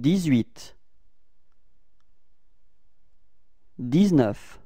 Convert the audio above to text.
dix-huit, dix-neuf,